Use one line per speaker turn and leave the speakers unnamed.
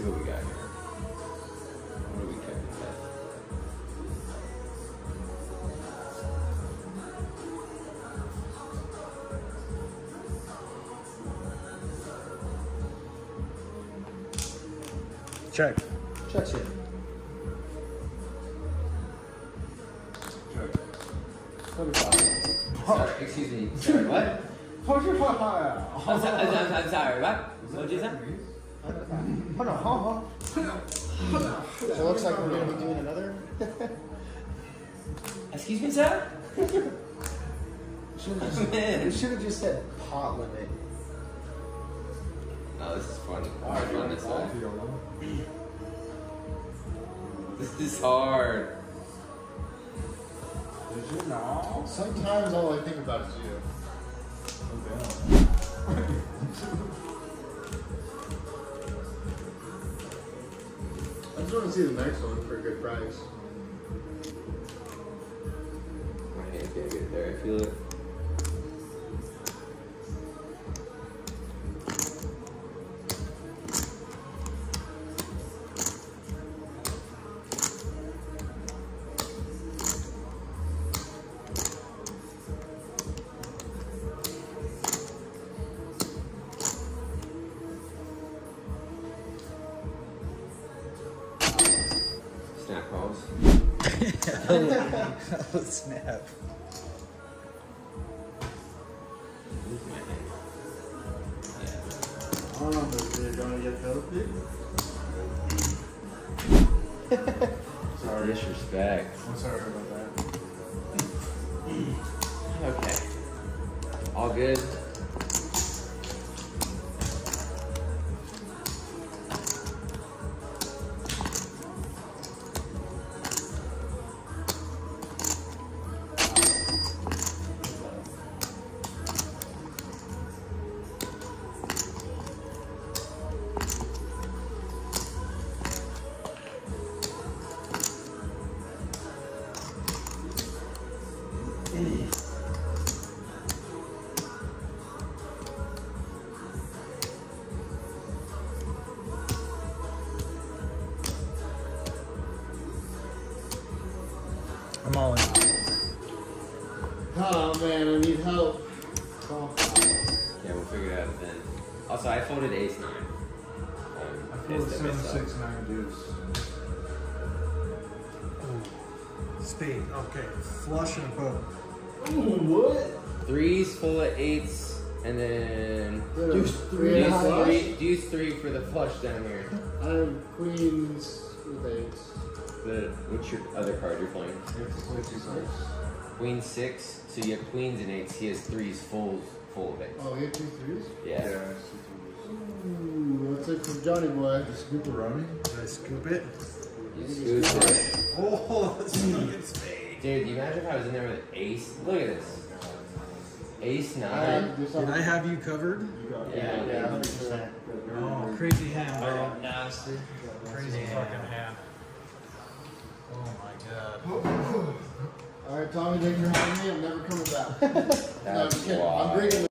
see what we got here. What do we got?
Check.
Check it.
Sorry, excuse me. Sorry, what? I'm, so, I'm, I'm, I'm sorry, what? What did you say?
So it looks like we're going to be doing another.
Excuse me, sir?
Should just,
Man.
we should have just said pot limit.
No, this is fun. More fun this way. This is hard.
Sometimes all I think about is you. I just want to see the next one for a good price.
My hand's gonna get there. I feel it.
Get healthy. Sorry.
Disrespect.
I'm sorry about that.
Okay. All good.
I'm all in.
Oh man, I need help. Oh,
Yeah, we'll figure it out then. Also, I folded ace nine.
I
Um,
feel
it's
the
the
seven,
best
six,
side.
nine deuce.
Spade. Okay. Flush and a boat.
Ooh, what?
Threes full of eights, and then
Deuce three and
deuce three, deuce three for the flush down here.
I have queens with eights.
The what's your other card you're playing?
You have to play.
Queen six. So you have queens and eights. He has threes full full of eights.
Oh, you have two threes?
Yeah.
Ooh, that's it from Johnny Boy. Scoop a rummy?
Did I scoop it?
You scooped it.
Oh, that's a fucking spade.
Dude, do you imagine if I was in there with ace? Look at this. Ace
I
nine.
have to do
Did. I have you covered?
Yeah.
Yeah, 100%.
Oh, crazy hand, bro.
Oh, nasty.
Crazy fucking hand. Oh my god.
All right, Tommy, thanks for having me. I'm never coming back. no, I'm
That's
just kidding.
why.
I'm bringing